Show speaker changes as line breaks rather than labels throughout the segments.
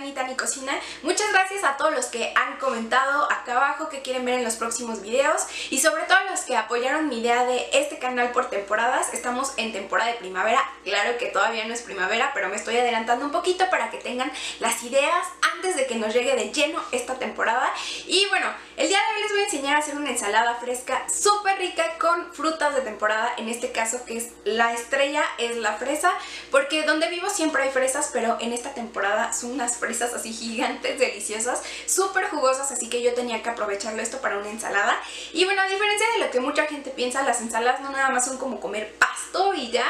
Tani Tani Cocina. Muchas gracias a todos los que han comentado acá abajo que quieren ver en los próximos videos y sobre todo los que apoyaron mi idea de este canal por temporadas. Estamos en temporada de primavera, claro que todavía no es primavera, pero me estoy adelantando un poquito para que tengan las ideas antes de que nos llegue de lleno esta temporada. Y bueno, el día de hoy voy a enseñar a hacer una ensalada fresca súper rica con frutas de temporada, en este caso que es la estrella, es la fresa, porque donde vivo siempre hay fresas, pero en esta temporada son unas fresas así gigantes, deliciosas, súper jugosas, así que yo tenía que aprovecharlo esto para una ensalada. Y bueno, a diferencia de lo que mucha gente piensa, las ensaladas no nada más son como comer pasto y ya,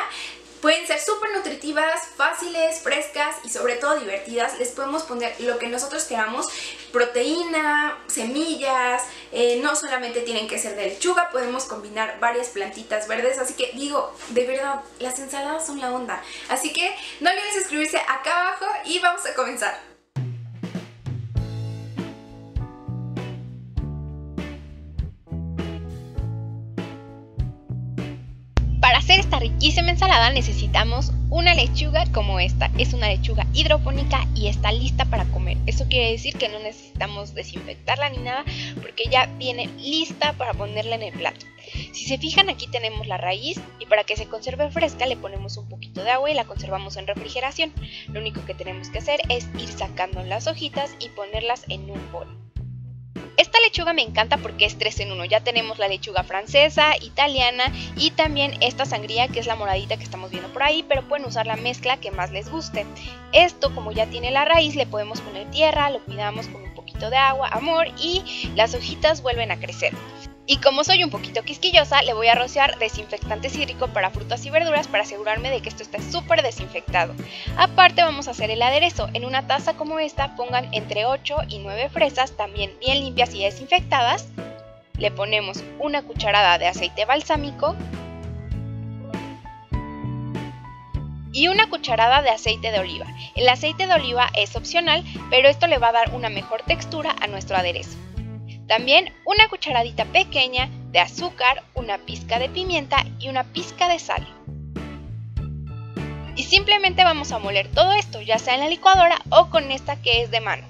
Pueden ser súper nutritivas, fáciles, frescas y sobre todo divertidas. Les podemos poner lo que nosotros queramos, proteína, semillas, eh, no solamente tienen que ser de lechuga, podemos combinar varias plantitas verdes. Así que digo, de verdad, las ensaladas son la onda. Así que no olvides suscribirse acá abajo y vamos a comenzar.
Hacer esta riquísima ensalada necesitamos una lechuga como esta. Es una lechuga hidropónica y está lista para comer. Eso quiere decir que no necesitamos desinfectarla ni nada porque ya viene lista para ponerla en el plato. Si se fijan aquí tenemos la raíz y para que se conserve fresca le ponemos un poquito de agua y la conservamos en refrigeración. Lo único que tenemos que hacer es ir sacando las hojitas y ponerlas en un bol. Esta lechuga me encanta porque es 3 en 1. Ya tenemos la lechuga francesa, italiana y también esta sangría que es la moradita que estamos viendo por ahí, pero pueden usar la mezcla que más les guste. Esto como ya tiene la raíz le podemos poner tierra, lo cuidamos con un poquito de agua, amor y las hojitas vuelven a crecer. Y como soy un poquito quisquillosa, le voy a rociar desinfectante cítrico para frutas y verduras para asegurarme de que esto esté súper desinfectado. Aparte vamos a hacer el aderezo. En una taza como esta pongan entre 8 y 9 fresas, también bien limpias y desinfectadas. Le ponemos una cucharada de aceite balsámico y una cucharada de aceite de oliva. El aceite de oliva es opcional, pero esto le va a dar una mejor textura a nuestro aderezo. También una cucharadita pequeña de azúcar, una pizca de pimienta y una pizca de sal. Y simplemente vamos a moler todo esto, ya sea en la licuadora o con esta que es de mano.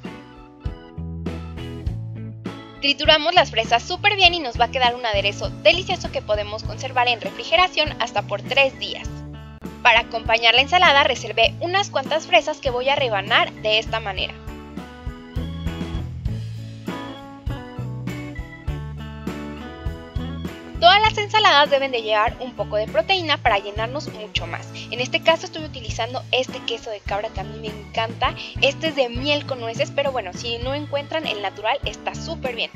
Trituramos las fresas súper bien y nos va a quedar un aderezo delicioso que podemos conservar en refrigeración hasta por 3 días. Para acompañar la ensalada reservé unas cuantas fresas que voy a rebanar de esta manera. Todas las ensaladas deben de llevar un poco de proteína para llenarnos mucho más. En este caso estoy utilizando este queso de cabra que a mí me encanta. Este es de miel con nueces, pero bueno, si no encuentran el natural está súper bien.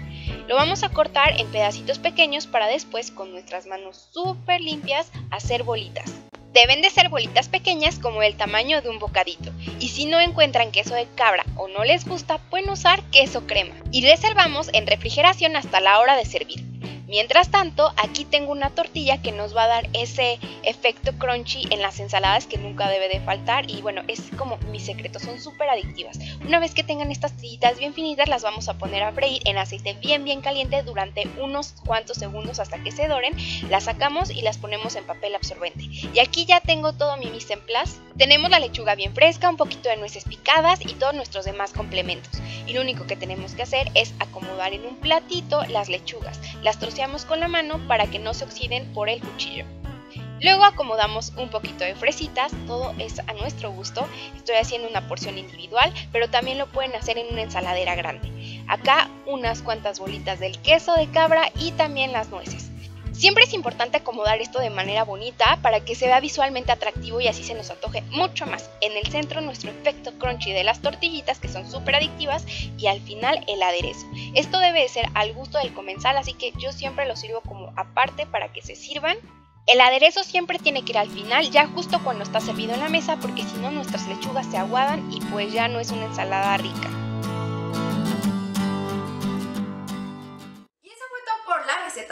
Lo vamos a cortar en pedacitos pequeños para después con nuestras manos súper limpias hacer bolitas. Deben de ser bolitas pequeñas como el tamaño de un bocadito. Y si no encuentran queso de cabra o no les gusta, pueden usar queso crema. Y reservamos en refrigeración hasta la hora de servir. Mientras tanto, aquí tengo una tortilla que nos va a dar ese efecto crunchy en las ensaladas que nunca debe de faltar y bueno, es como mi secreto, son súper adictivas. Una vez que tengan estas tiritas bien finitas, las vamos a poner a freír en aceite bien bien caliente durante unos cuantos segundos hasta que se doren. Las sacamos y las ponemos en papel absorbente. Y aquí ya tengo todo mi mise en place. Tenemos la lechuga bien fresca, un poquito de nueces picadas y todos nuestros demás complementos. Y lo único que tenemos que hacer es acomodar en un platito las lechugas. Las con la mano para que no se oxiden por el cuchillo. Luego acomodamos un poquito de fresitas, todo es a nuestro gusto. Estoy haciendo una porción individual, pero también lo pueden hacer en una ensaladera grande. Acá unas cuantas bolitas del queso de cabra y también las nueces. Siempre es importante acomodar esto de manera bonita para que se vea visualmente atractivo y así se nos antoje mucho más. En el centro nuestro efecto crunchy de las tortillitas que son súper adictivas y al final el aderezo. Esto debe de ser al gusto del comensal así que yo siempre lo sirvo como aparte para que se sirvan. El aderezo siempre tiene que ir al final, ya justo cuando está servido en la mesa, porque si no nuestras lechugas se aguadan y pues ya no es una ensalada rica.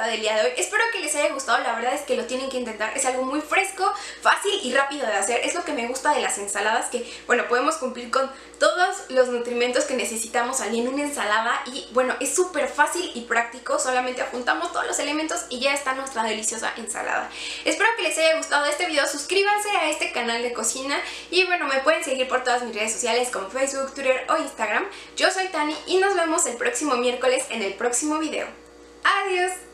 Del día de hoy. Espero que les haya gustado, la verdad es que lo tienen que intentar. Es algo muy fresco, fácil y rápido de hacer. Es lo que me gusta de las ensaladas, que bueno, podemos cumplir con todos los nutrimentos que necesitamos allí en una ensalada y bueno, es súper fácil y práctico, solamente juntamos todos los elementos y ya está nuestra deliciosa ensalada. Espero que les haya gustado este video, suscríbanse a este canal de cocina y bueno, me pueden seguir por todas mis redes sociales como Facebook, Twitter o Instagram. Yo soy Tani y nos vemos el próximo miércoles en el próximo video. ¡Adiós!